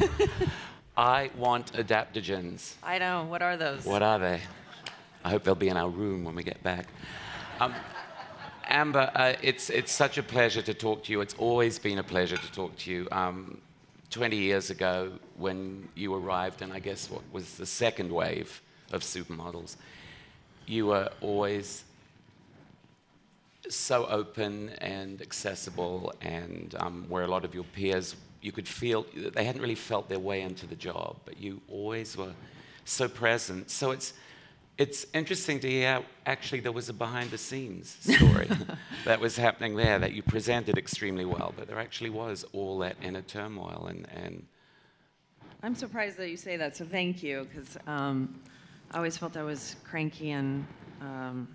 I want adaptogens. I know. What are those? What are they? I hope they'll be in our room when we get back. Um, Amber, uh, it's, it's such a pleasure to talk to you. It's always been a pleasure to talk to you. Um, 20 years ago, when you arrived, and I guess what was the second wave of supermodels, you were always so open and accessible, and um, where a lot of your peers, you could feel they hadn't really felt their way into the job, but you always were so present. So it's it's interesting to hear actually there was a behind the scenes story that was happening there that you presented extremely well, but there actually was all that inner turmoil and. and I'm surprised that you say that, so thank you, because um, I always felt I was cranky and um,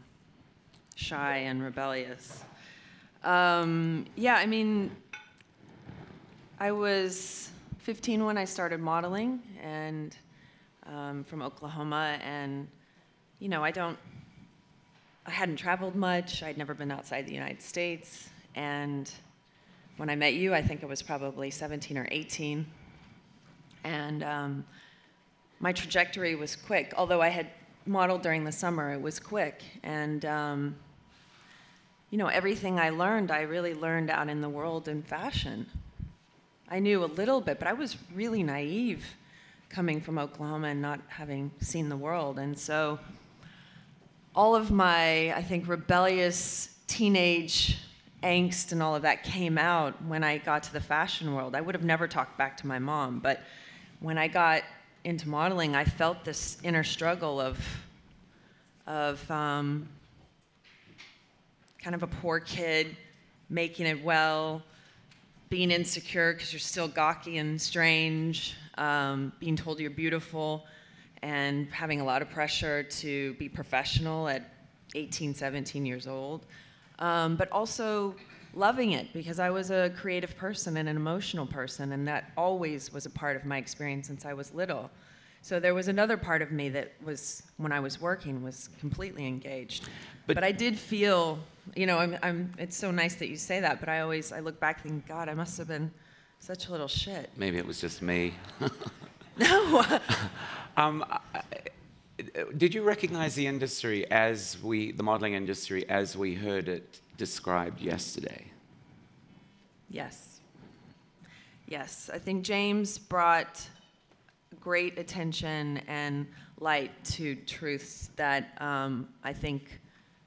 shy and rebellious. Um, yeah, I mean, I was 15 when I started modeling, and um, from Oklahoma, and you know, I don't, I hadn't traveled much. I'd never been outside the United States, and when I met you, I think I was probably 17 or 18, and um, my trajectory was quick. Although I had modeled during the summer, it was quick, and um, you know, everything I learned, I really learned out in the world in fashion. I knew a little bit, but I was really naive coming from Oklahoma and not having seen the world. And so all of my, I think, rebellious teenage angst and all of that came out when I got to the fashion world. I would have never talked back to my mom, but when I got into modeling, I felt this inner struggle of, of um, kind of a poor kid making it well, being insecure because you're still gawky and strange, um, being told you're beautiful, and having a lot of pressure to be professional at 18, 17 years old, um, but also loving it because I was a creative person and an emotional person, and that always was a part of my experience since I was little. So there was another part of me that was, when I was working, was completely engaged. But, but I did feel, you know, I'm, I'm, it's so nice that you say that, but I always, I look back and think, God, I must have been such a little shit. Maybe it was just me. no. um, did you recognize the industry as we, the modeling industry, as we heard it described yesterday? Yes. Yes. I think James brought great attention and light to truths that um, I think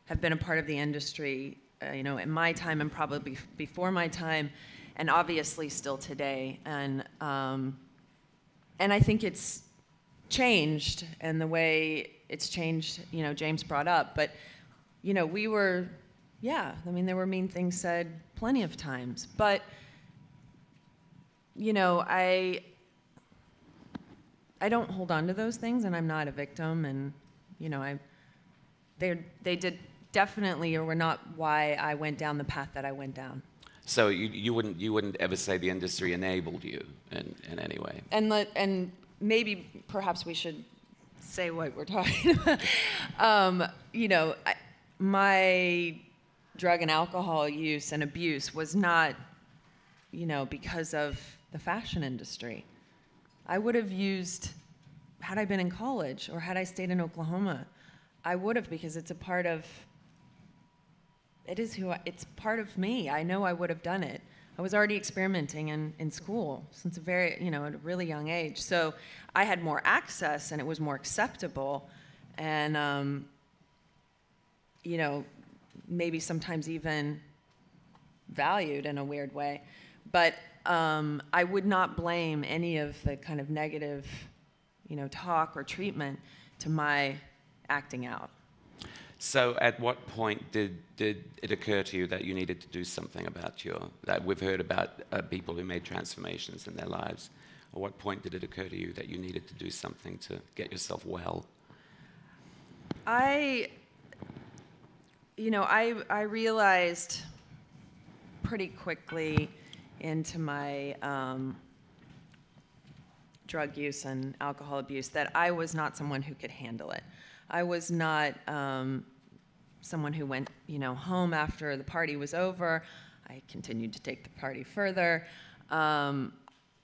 have been a part of the industry, uh, you know, in my time and probably before my time, and obviously still today. And um, and I think it's changed, and the way it's changed, you know, James brought up. But you know, we were, yeah, I mean, there were mean things said plenty of times, but you know, I I don't hold on to those things, and I'm not a victim. And you know, I they they did definitely or were not why I went down the path that I went down. So you, you wouldn't you wouldn't ever say the industry enabled you in, in any way. And let, and maybe perhaps we should say what we're talking about. um, you know, I, my drug and alcohol use and abuse was not, you know, because of the fashion industry. I would have used, had I been in college or had I stayed in Oklahoma, I would have because it's a part of, it is who, I, it's part of me. I know I would have done it. I was already experimenting in, in school since a very, you know, at a really young age. So I had more access and it was more acceptable. And, um, you know, maybe sometimes even valued in a weird way. But um, I would not blame any of the kind of negative, you know, talk or treatment to my acting out. So, at what point did, did it occur to you that you needed to do something about your? That we've heard about uh, people who made transformations in their lives. At what point did it occur to you that you needed to do something to get yourself well? I, you know, I I realized pretty quickly into my um, drug use and alcohol abuse that I was not someone who could handle it. I was not um, someone who went, you know, home after the party was over. I continued to take the party further. Um,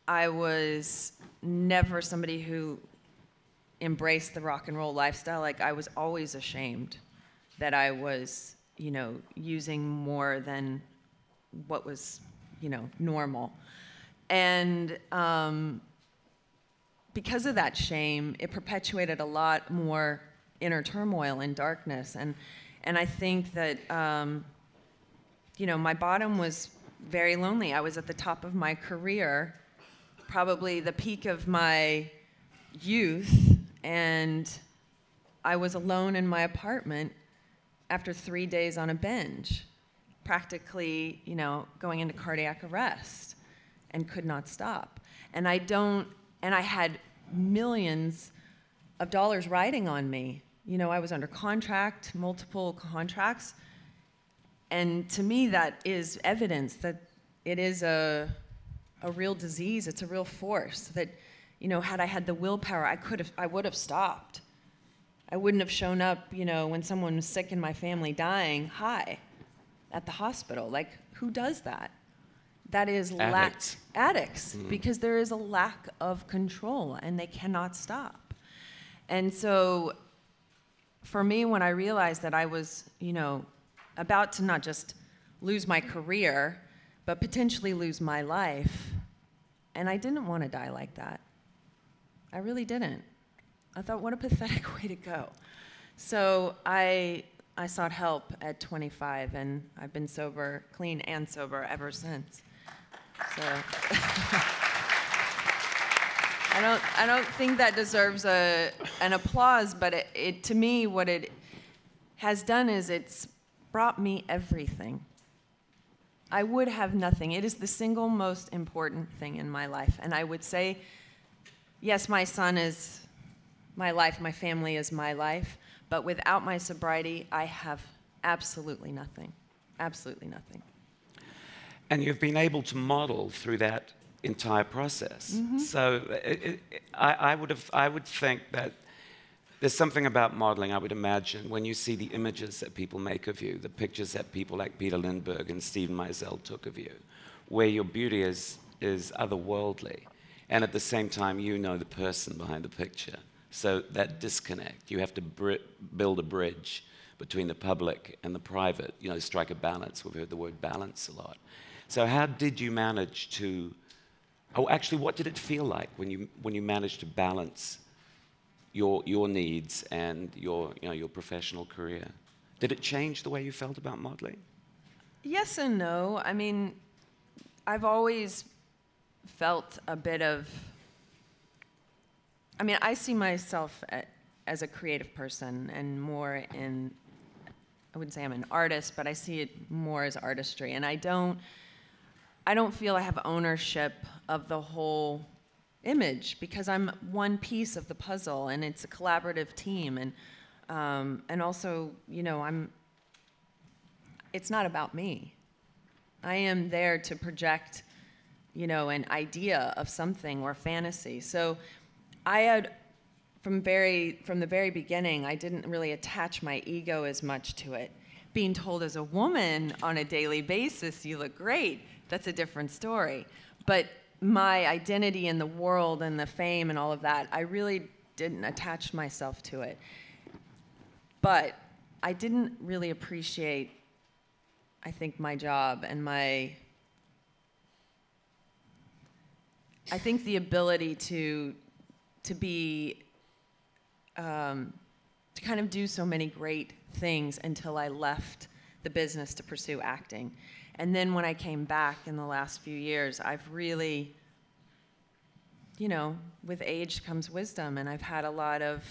I was never somebody who embraced the rock and roll lifestyle. Like I was always ashamed that I was, you know, using more than what was, you know, normal. And um, because of that shame, it perpetuated a lot more inner turmoil and darkness. And, and I think that, um, you know, my bottom was very lonely. I was at the top of my career, probably the peak of my youth, and I was alone in my apartment after three days on a binge, practically, you know, going into cardiac arrest and could not stop. And I don't, and I had millions of dollars riding on me. You know, I was under contract, multiple contracts. And to me, that is evidence that it is a, a real disease, it's a real force. That, you know, had I had the willpower, I could have, I would have stopped. I wouldn't have shown up, you know, when someone was sick in my family dying, hi, at the hospital. Like, who does that? That is lack Addicts. addicts, mm-hmm. because there is a lack of control and they cannot stop. And so, for me, when I realized that I was, you know, about to not just lose my career, but potentially lose my life, and I didn't want to die like that. I really didn't. I thought, what a pathetic way to go. So I, I sought help at 25, and I've been sober, clean and sober ever since. So I don't, I don't think that deserves a, an applause, but it, it, to me, what it has done is it's brought me everything. I would have nothing. It is the single most important thing in my life. And I would say, yes, my son is my life, my family is my life, but without my sobriety, I have absolutely nothing. Absolutely nothing. And you've been able to model through that entire process. Mm-hmm. So it, it, I, I, would have, I would think that there's something about modeling, I would imagine, when you see the images that people make of you, the pictures that people like Peter Lindbergh and Steven Meisel took of you, where your beauty is, is otherworldly. And at the same time, you know the person behind the picture. So that disconnect, you have to bri- build a bridge between the public and the private, you know, strike a balance. We've heard the word balance a lot. So how did you manage to, oh, actually, what did it feel like when you, when you managed to balance your, your needs and your, you know, your professional career? Did it change the way you felt about modeling? Yes and no. I mean, I've always felt a bit of. I mean, I see myself as a creative person and more in. I wouldn't say I'm an artist, but I see it more as artistry, and I don't. I don't feel I have ownership of the whole image because I'm one piece of the puzzle, and it's a collaborative team, and um, and also, you know, I'm. It's not about me. I am there to project, you know, an idea of something or fantasy. So I had from very from the very beginning, I didn't really attach my ego as much to it. Being told as a woman on a daily basis, you look great, that's a different story. But my identity in the world and the fame and all of that, I really didn't attach myself to it. But I didn't really appreciate I think my job and my I think the ability to to be um, to kind of do so many great things until I left the business to pursue acting. And then when I came back in the last few years, I've really, you know, with age comes wisdom, and I've had a lot of,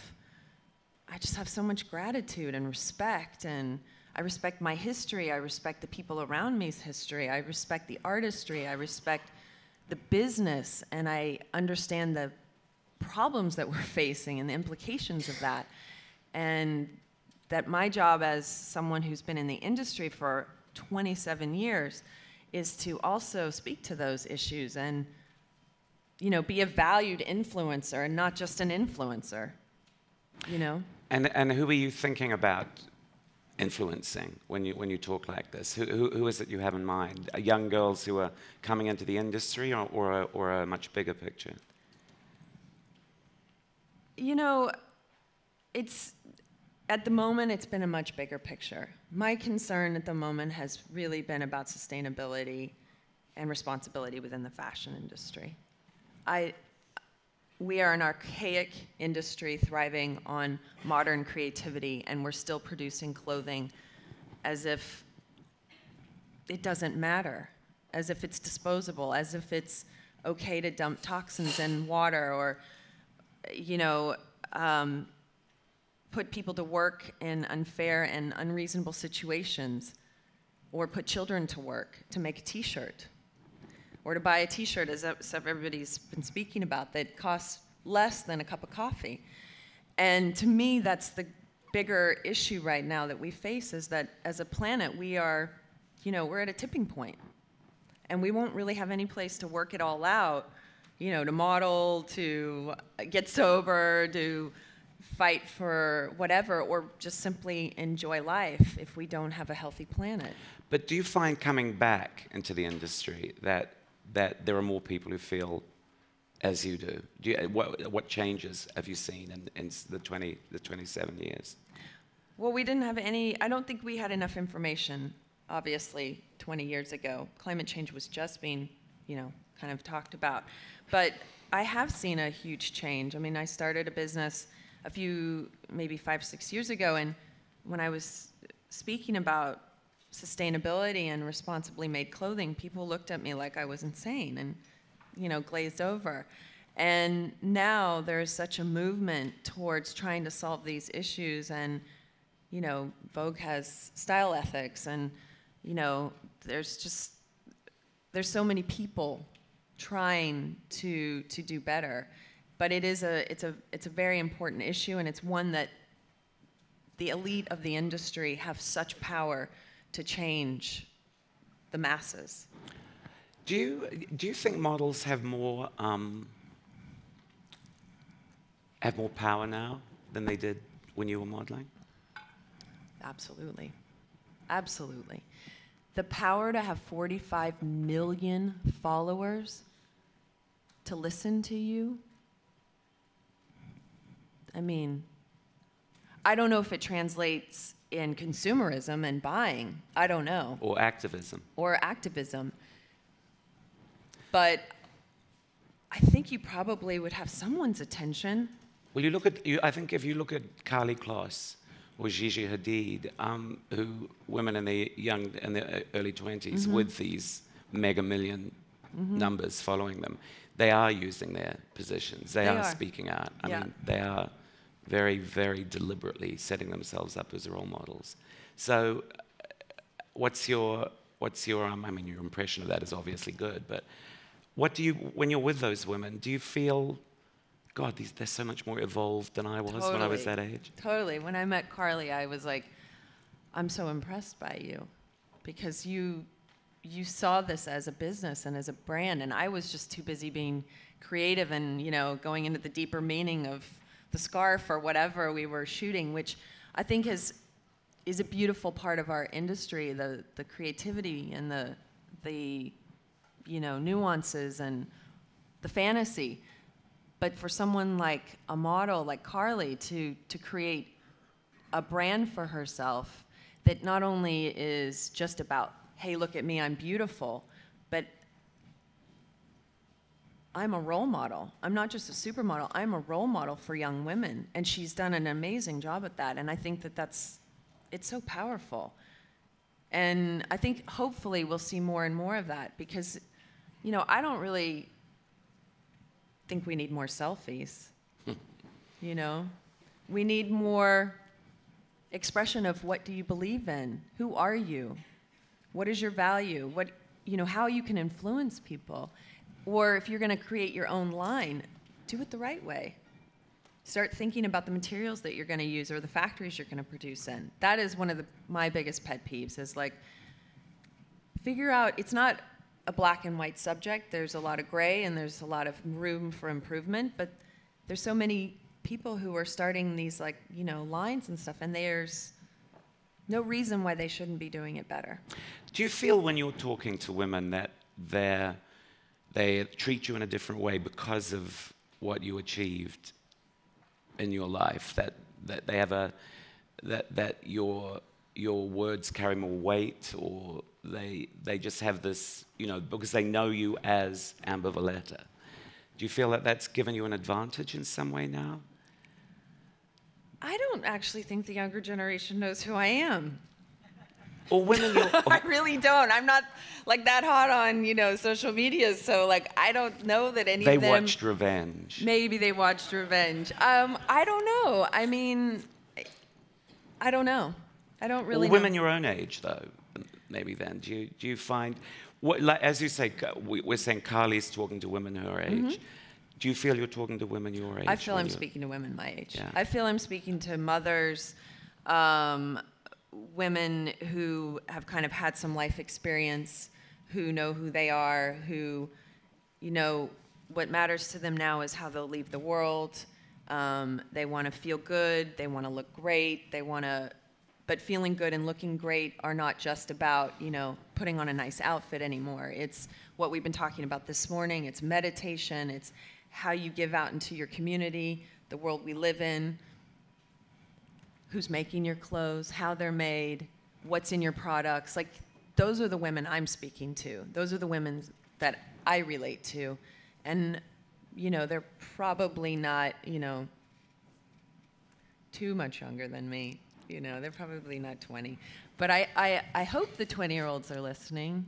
I just have so much gratitude and respect, and I respect my history, I respect the people around me's history, I respect the artistry, I respect the business, and I understand the problems that we're facing and the implications of that. And that my job as someone who's been in the industry for 27 years is to also speak to those issues and you know be a valued influencer and not just an influencer you know And, and who are you thinking about influencing when you, when you talk like this? Who, who, who is it you have in mind? Uh, young girls who are coming into the industry or, or, a, or a much bigger picture? You know, it's at the moment it's been a much bigger picture. My concern at the moment has really been about sustainability and responsibility within the fashion industry. I, we are an archaic industry thriving on modern creativity, and we're still producing clothing as if it doesn't matter, as if it's disposable, as if it's okay to dump toxins in water or, you know, um, put people to work in unfair and unreasonable situations, or put children to work to make a t shirt or to buy a t-shirt as everybody's been speaking about that costs less than a cup of coffee. And to me that's the bigger issue right now that we face is that as a planet we are you know we're at a tipping point. And we won't really have any place to work it all out you know to model to get sober to fight for whatever or just simply enjoy life if we don't have a healthy planet but do you find coming back into the industry that that there are more people who feel as you do? do you, what, what changes have you seen in, in the, 20, the 27 years? Well, we didn't have any, I don't think we had enough information, obviously, 20 years ago. Climate change was just being, you know, kind of talked about. But I have seen a huge change. I mean, I started a business a few, maybe five, six years ago, and when I was speaking about sustainability and responsibly made clothing, people looked at me like I was insane and, you know, glazed over. And now there's such a movement towards trying to solve these issues and, you know, Vogue has style ethics and, you know, there's just, there's so many people trying to, to do better. But it is a, it's a, it's a very important issue and it's one that the elite of the industry have such power to change the masses. Do you, do you think models have more, um, have more power now than they did when you were modeling? Absolutely. Absolutely. The power to have 45 million followers to listen to you. I mean, I don't know if it translates in consumerism and buying. I don't know. Or activism. Or activism. But I think you probably would have someone's attention. Well, you look at, you, I think if you look at Karlie Kloss or Gigi Hadid, um, who women in their young, in their early 20s mm-hmm. with these mega 1000000 mm-hmm. numbers following them, they are using their positions. They, they are, are, speaking out. I yeah. mean, they are very, very deliberately setting themselves up as role models. So, what's your, what's your, um, I mean, your impression of that is obviously good, but what do you, when you're with those women, do you feel, God, these, they're so much more evolved than I was totally. when I was that age? Totally. When I met Karlie, I was like, I'm so impressed by you because you, you saw this as a business and as a brand, and I was just too busy being creative and you know going into the deeper meaning of the scarf or whatever we were shooting, which I think is is a beautiful part of our industry, the the creativity and the the you know nuances and the fantasy. But for someone like a model like Karlie to to create a brand for herself that not only is just about hey look at me I'm beautiful, but I'm a role model. I'm not just a supermodel. I'm a role model for young women, and she's done an amazing job at that. And I think that that's it's so powerful. And I think hopefully we'll see more and more of that because, you know, I don't really think we need more selfies. you know, we need more expression of what do you believe in? Who are you? What is your value? What you know, how you can influence people. Or if you're going to create your own line, do it the right way. Start thinking about the materials that you're going to use or the factories you're going to produce in. That is one of the, my biggest pet peeves is like, figure out, it's not a black and white subject. There's a lot of gray and there's a lot of room for improvement, but there's so many people who are starting these like, you know, lines and stuff and there's No reason why they shouldn't be doing it better. Do you feel when you're talking to women that they're, they treat you in a different way because of what you achieved in your life? That, that they have a, that, that your, your words carry more weight or they, they just have this, you know, because they know you as Amber Valletta? Do you feel that that's given you an advantage in some way now? I don't actually think the younger generation knows who I am. Or women I really don't. I'm not like that hot on, you know, social media, so like I don't know that any they of them They watched Revenge. maybe they watched Revenge. Um, I don't know. I mean I don't know. I don't really Or women know. your own age, though, maybe then. Do you, do you find, what, like, as you say, we- we're saying Karlie's talking to women her age. Do you feel you're talking to women your age? Mm-hmm. I feel I'm you're- speaking to women my age. Yeah. I feel I'm speaking to mothers, um, women who have kind of had some life experience, who know who they are, who, you know, what matters to them now is how they'll leave the world. Um, they want to feel good. They want to look great. They want to, but feeling good and looking great are not just about, you know, putting on a nice outfit anymore. It's what we've been talking about this morning. It's meditation. It's how you give out into your community, the world we live in, who's making your clothes, how they're made, what's in your products. Like, those are the women I'm speaking to. Those are the women that I relate to. And, you know, they're probably not, you know, too much younger than me. You know, they're probably not 20. But I, I, I hope the 20 year olds are listening.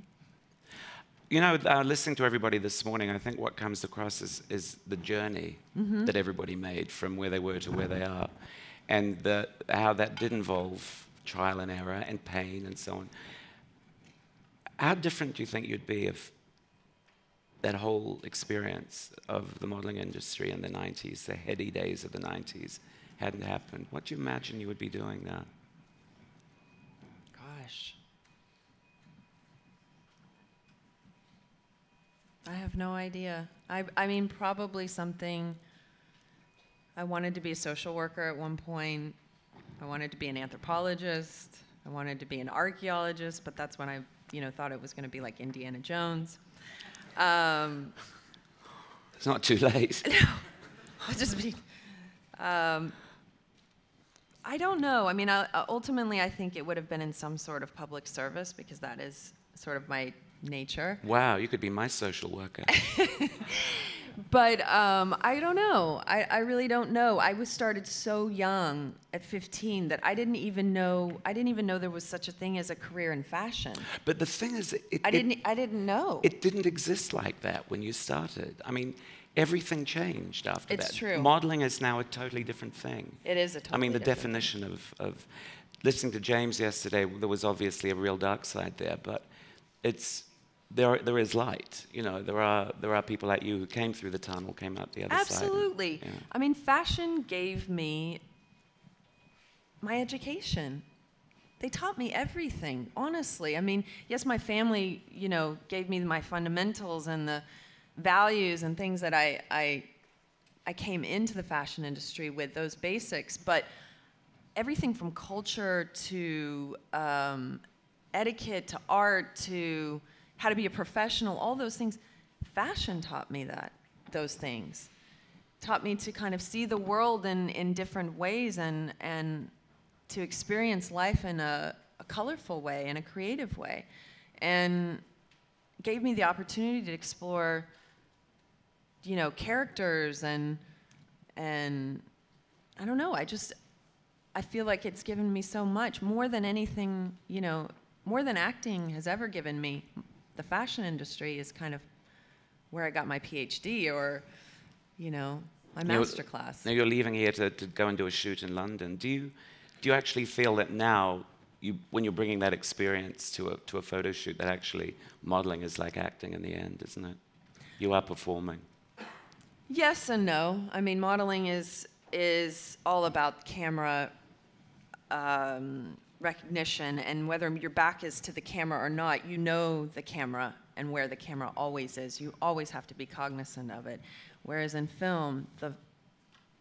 You know, uh, listening to everybody this morning, I think what comes across is, is the journey Mm-hmm. that everybody made from where they were to where they are, and the, how that did involve trial and error and pain and so on. How different do you think you'd be if that whole experience of the modeling industry in the 90s, the heady days of the 90s, hadn't happened? What do you imagine you would be doing now? Gosh. I have no idea. I, I mean, probably something. I wanted to be a social worker at one point. I wanted to be an anthropologist. I wanted to be an archaeologist, but that's when I, you know, thought it was going to be like Indiana Jones. Um, It's not too late. No, I'll just be. Um, I don't know. I mean, I, uh, ultimately, I think it would have been in some sort of public service because that is sort of my nature. Wow, you could be my social worker. But um, I don't know. I, I really don't know. I was started so young at 15 that I didn't even know. I didn't even know there was such a thing as a career in fashion. But the thing is, it, I it- didn't. I didn't know. It didn't exist like that when you started. I mean, everything changed after It's that. true. Modeling is now a totally different thing. It is a I mean, the definition of, of listening to James yesterday, there was obviously a real dark side there, but it's there. There is light. You know, there are there are people like you who came through the tunnel, came out the other side. Absolutely. yeah. I mean, fashion gave me my education. They taught me everything, honestly. I mean, yes, my family, you know, gave me my fundamentals and the values and things that I, I, I came into the fashion industry with, those basics, but everything from culture to um, etiquette to art to how to be a professional, all those things, fashion taught me that, those things. Taught me to kind of see the world in, in different ways and, and to experience life in a, a colorful way, in a creative way. And gave me the opportunity to explore, you know, characters and, and I don't know, I just, I feel like it's given me so much, more than anything, you know, more than acting has ever given me. The fashion industry is kind of where I got my PhD or, you know, my master class. Now you're leaving here to, to go and do a shoot in London. Do you, do you actually feel that now, you, when you're bringing that experience to a, to a photo shoot, that actually modeling is like acting in the end, isn't it? You are performing. Yes and no. I mean, modeling is is all about camera um, recognition, and whether your back is to the camera or not, you know the camera and where the camera always is. You always have to be cognizant of it. Whereas in film, the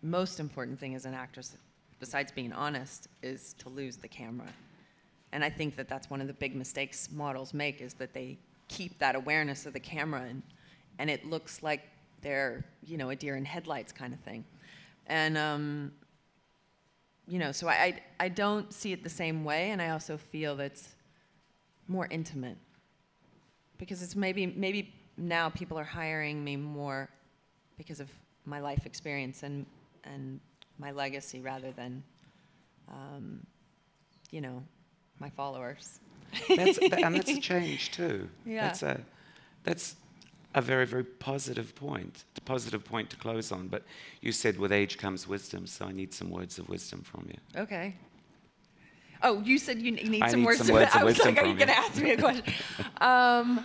most important thing as an actress, besides being honest, is to lose the camera. and I think that that's one of the big mistakes models make is that they keep that awareness of the camera and, and it looks like they're, you know, a deer in headlights kind of thing. And, um, you know, so I, I, I don't see it the same way, and I also feel that's more intimate because it's maybe maybe now people are hiring me more because of my life experience and and my legacy rather than um, you know my followers. That's, that, and that's a change too. Yeah. That's a, that's a very, very positive point. A positive point to close on. But you said with age comes wisdom, so I need some words of wisdom from you. Okay. Oh, you said you, need I some need words. some to- words of I was like, are you going to ask me a question? um,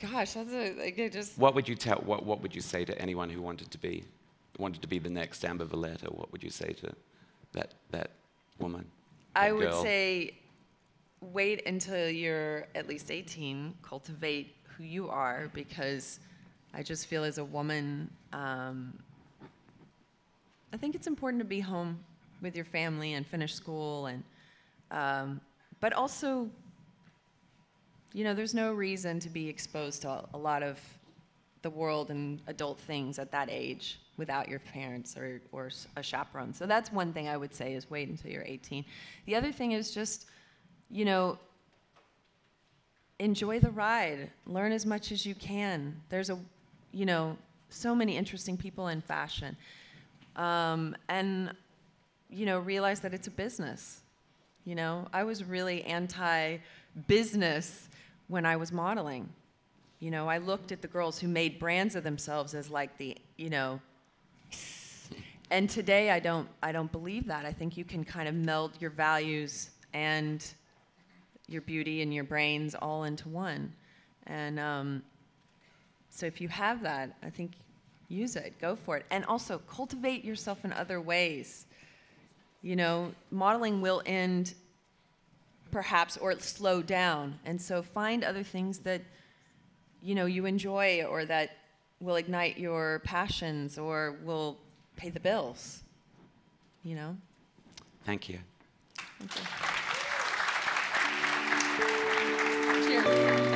gosh, that's a, like, I just. What would you tell? What, what would you say to anyone who wanted to be, wanted to be the next Amber Valletta? What would you say to that that woman? I that would girl? say wait until you're at least 18, cultivate who you are because I just feel as a woman, um, I think it's important to be home with your family and finish school and um, but also you know there's no reason to be exposed to a- lot of the world and adult things at that age without your parents or, or a chaperone. So that's one thing I would say is wait until you're 18. The other thing is just, you know, enjoy the ride. Learn as much as you can. There's a, you know, so many interesting people in fashion. Um, and, you know, realize that it's a business. You know, I was really anti business when I was modeling. You know, I looked at the girls who made brands of themselves as like the, you know, and today I don't I don't believe that. I think you can kind of meld your values and your beauty and your brains all into one. And um, so if you have that, I think use it, go for it. And also cultivate yourself in other ways. You know, modeling will end perhaps or slow down. And so find other things that you know you enjoy or that will ignite your passions or will pay the bills. You know? Thank you. Cheers.